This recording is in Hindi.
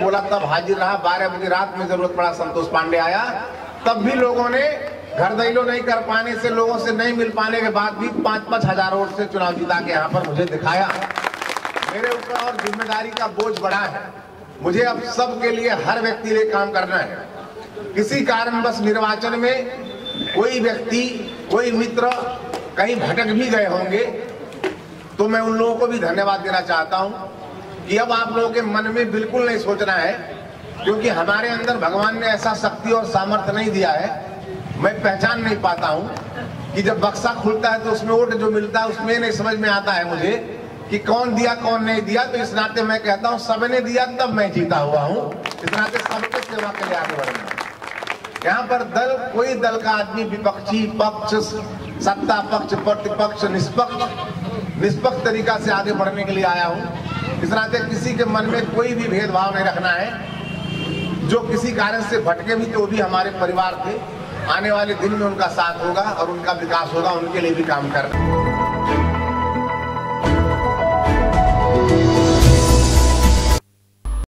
बोला, तब हाजिर रहा, बारह बजे रात में ज़रूरत पड़ा, संतोष पांडे आया। तब भी लोगों ने घर दैलो नहीं कर पाने से, लोगों से नहीं मिल पाने के बाद भी पाँच पाँच हज़ार वोट से चुनाव जीता के यहाँ पर मुझे दिखाया। मेरे ऊपर और ज़िम्मेदारी का बोझ बढ़ा है। मुझे अब सबके लिए, हर व्यक्ति लिए काम करना है। किसी कारण बस निर्वाचन में कोई व्यक्ति, कोई मित्र कहीं भटक भी गए होंगे तो मैं उन लोगों को भी धन्यवाद देना चाहता हूँ। कि अब आप लोगों के मन में बिल्कुल नहीं सोचना है, क्योंकि हमारे अंदर भगवान ने ऐसा शक्ति और सामर्थ्य नहीं दिया है। मैं पहचान नहीं पाता हूँ कि जब बक्सा खुलता है तो उसमें वोट जो मिलता है, उसमें नहीं समझ में आता है मुझे कि कौन दिया, कौन नहीं दिया। तो इस नाते मैं कहता हूँ, सबने दिया, तब मैं जीता हुआ हूँ। इस नाते सबके सेवा के लिए आगे बढ़ूँगा यहाँ पर दल, कोई दल का आदमी विपक्षी पक्ष, सत्ता पक्ष, प्रतिपक्ष, निष्पक्ष निष्पक्ष तरीका से आगे बढ़ने के लिए आया हूँ। इस नाते किसी के मन में कोई भी भेदभाव नहीं रखना है। जो किसी कारण से भटके भी तो भी हमारे परिवार थे आने वाले दिन में उनका साथ होगा और उनका विकास होगा, उनके लिए भी काम करना।